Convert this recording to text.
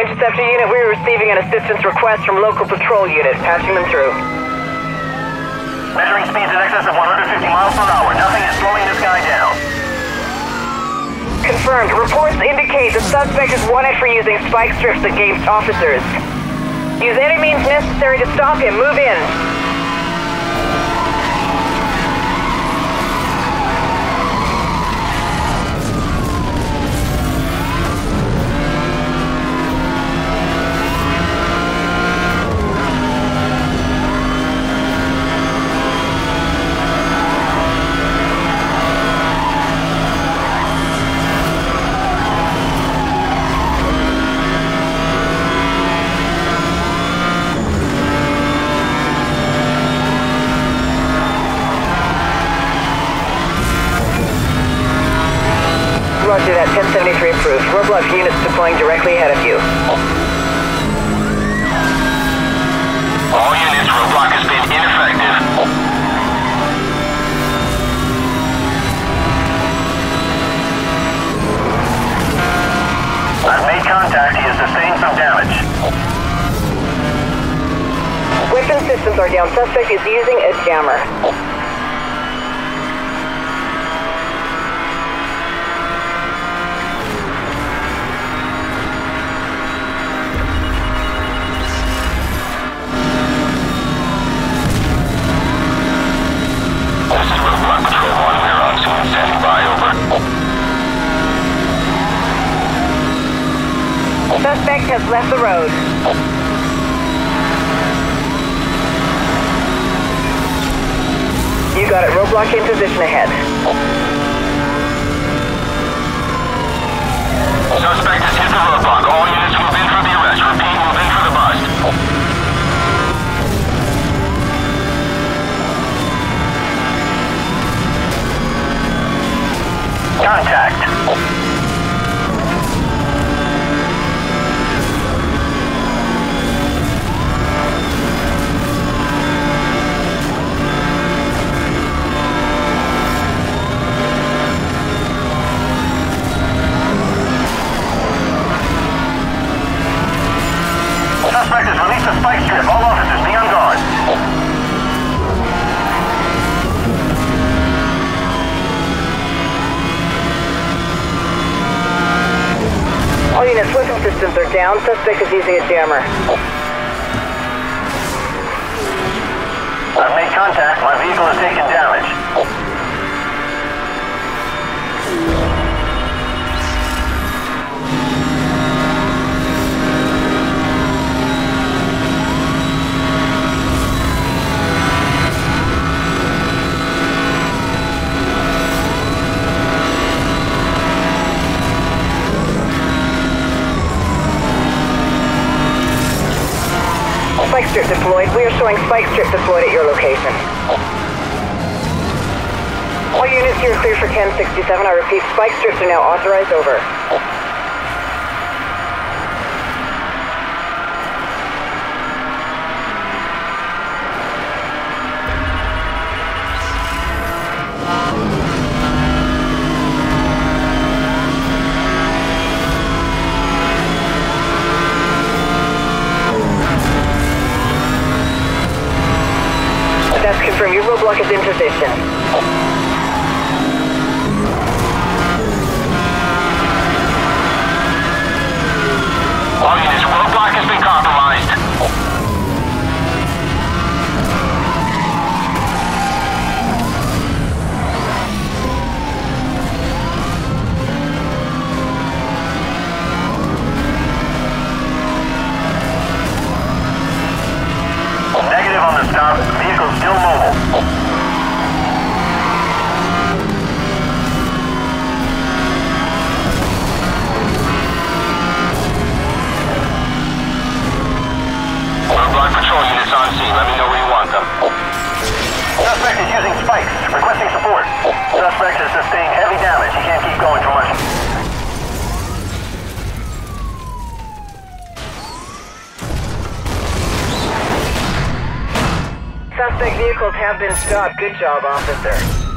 Interceptor unit, we are receiving an assistance request from local patrol unit. Patching them through. Measuring speeds in excess of 150 miles per hour. Nothing is slowing this guy down. Confirmed. Reports indicate the suspect is wanted for using spike strips against officers. Use any means necessary to stop him. Move in. Roger that. 1073 approved. Roadblock units deploying directly ahead of you. All units, roadblock has been ineffective. I've made contact. He has sustained some damage. Weapon systems are down. Suspect is using a jammer. Suspect has left the road. You got it. Roadblock in position ahead. Suspect has hit the roadblock. All units move in for the arrest. Repeat, move in for the bust. Contact. Spike strip. All officers be on guard. All units, weapon systems are down. Suspect is using a jammer. I've made contact. My vehicle has taken damage. Spike strip deployed. We are showing spike strip deployed at your location. All units here clear for 1067. I repeat, spike strips are now authorized over. Confirmed. Your roadblock patrol scene. Let me know where you want them. Suspect is using spikes. Requesting support. Suspect has sustained heavy damage. He can't keep going for much. Suspect vehicles have been stopped. Good job, officer.